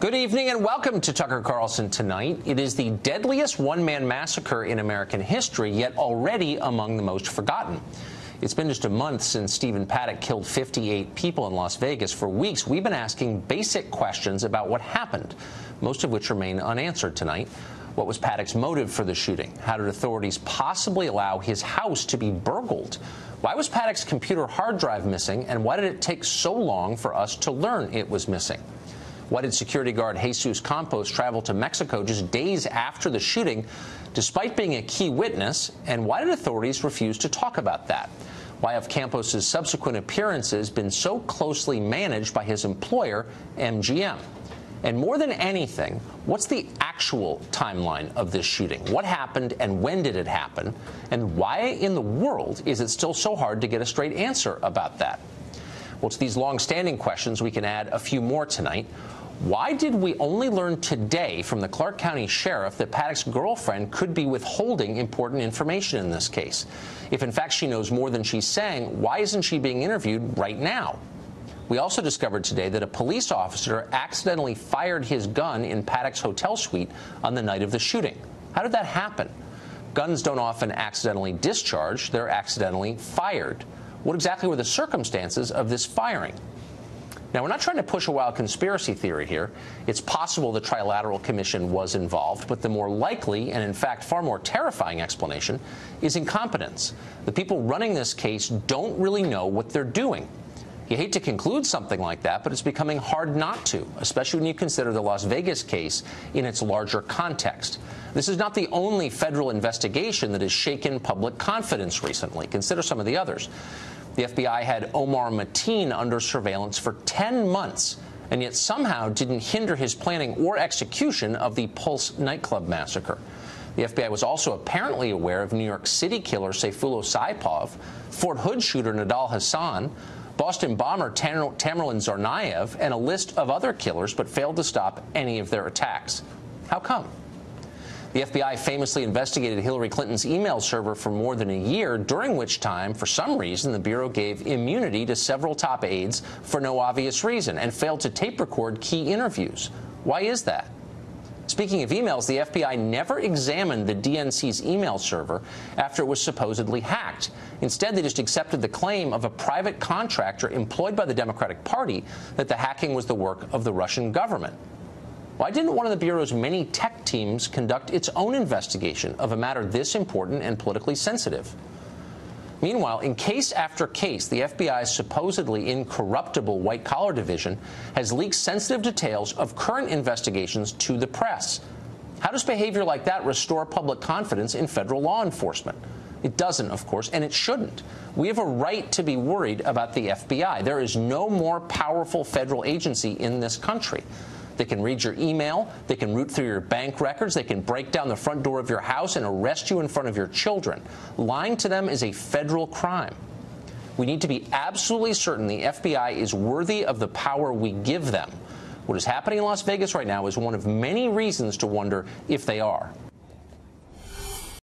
Good evening and welcome to Tucker Carlson Tonight. It is the deadliest one man massacre in American history, yet already among the most forgotten. It's been just a month since Stephen Paddock killed 58 people in Las Vegas. For weeks, we've been asking basic questions about what happened, most of which remain unanswered tonight. What was Paddock's motive for the shooting? How did authorities possibly allow his house to be burgled? Why was Paddock's computer hard drive missing, and why did it take so long for us to learn it was missing? Why did security guard Jesus Campos travel to Mexico just days after the shooting, despite being a key witness? And why did authorities refuse to talk about that? Why have Campos's subsequent appearances been so closely managed by his employer, MGM? And more than anything, what's the actual timeline of this shooting? What happened and when did it happen? And why in the world is it still so hard to get a straight answer about that? Well, to these long-standing questions, we can add a few more tonight. Why did we only learn today from the Clark County Sheriff that Paddock's girlfriend could be withholding important information in this case? If in fact she knows more than she's saying, why isn't she being interviewed right now? We also discovered today that a police officer accidentally fired his gun in Paddock's hotel suite on the night of the shooting. How did that happen? Guns don't often accidentally discharge, they're accidentally fired. What exactly were the circumstances of this firing? Now, we're not trying to push a wild conspiracy theory here. It's possible the Trilateral Commission was involved, but the more likely and, in fact, far more terrifying explanation is incompetence. The people running this case don't really know what they're doing. You hate to conclude something like that, but it's becoming hard not to, especially when you consider the Las Vegas case in its larger context. This is not the only federal investigation that has shaken public confidence recently. Consider some of the others. The FBI had Omar Mateen under surveillance for 10 months and yet somehow didn't hinder his planning or execution of the Pulse nightclub massacre. The FBI was also apparently aware of New York City killer Sayfullo Saipov, Fort Hood shooter Nidal Hasan, Boston bomber Tamerlan Tsarnaev, and a list of other killers, but failed to stop any of their attacks. How come? The FBI famously investigated Hillary Clinton's email server for more than a year, during which time, for some reason, the Bureau gave immunity to several top aides for no obvious reason and failed to tape record key interviews. Why is that? Speaking of emails, the FBI never examined the DNC's email server after it was supposedly hacked. Instead, they just accepted the claim of a private contractor employed by the Democratic Party that the hacking was the work of the Russian government. Why didn't one of the Bureau's many tech teams conduct its own investigation of a matter this important and politically sensitive? Meanwhile, in case after case, the FBI's supposedly incorruptible white collar division has leaked sensitive details of current investigations to the press. How does behavior like that restore public confidence in federal law enforcement? It doesn't, of course, and it shouldn't. We have a right to be worried about the FBI. There is no more powerful federal agency in this country. They can read your email. They can root through your bank records. They can break down the front door of your house and arrest you in front of your children. Lying to them is a federal crime. We need to be absolutely certain the FBI is worthy of the power we give them. What is happening in Las Vegas right now is one of many reasons to wonder if they are.